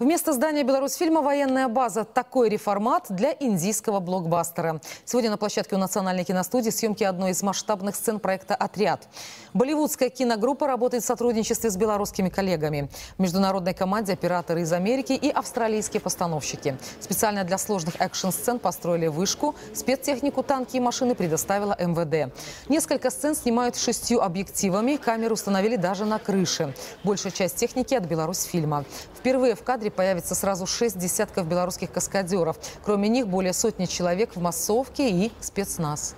Вместо здания Беларусьфильма военная база. Такой реформат для индийского блокбастера. Сегодня на площадке у Национальной киностудии съемки одной из масштабных сцен проекта «Отряд». Болливудская киногруппа работает в сотрудничестве с белорусскими коллегами. В международной команде операторы из Америки и австралийские постановщики. Специально для сложных экшн-сцен построили вышку. Спецтехнику танки и машины предоставила МВД. Несколько сцен снимают шестью объективами. Камеру установили даже на крыше. Большая часть техники от Беларусьфильма. Впервые в кадре появится сразу шесть десятков белорусских каскадеров. Кроме них более сотни человек в массовке и спецназ.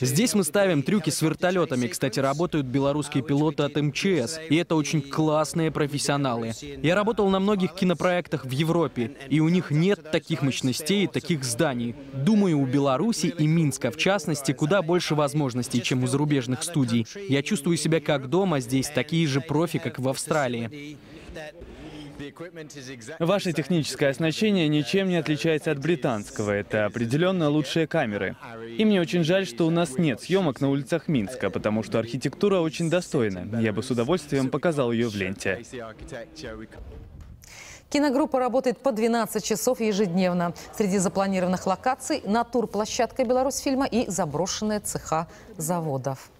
Здесь мы ставим трюки с вертолетами. Кстати, работают белорусские пилоты от МЧС. И это очень классные профессионалы. Я работал на многих кинопроектах в Европе, и у них нет таких мощностей и таких зданий. Думаю, у Беларуси и Минска, в частности, куда больше возможностей, чем у зарубежных студий. Я чувствую себя как дома здесь, такие же профи, как в Австралии. Ваше техническое оснащение ничем не отличается от британского. Это определенно лучшие камеры. И мне очень жаль, что у нас нет съемок на улицах Минска, потому что архитектура очень достойна. Я бы с удовольствием показал ее в ленте. Киногруппа работает по 12 часов ежедневно. Среди запланированных локаций – натур-площадка Беларусьфильма и заброшенные цеха заводов.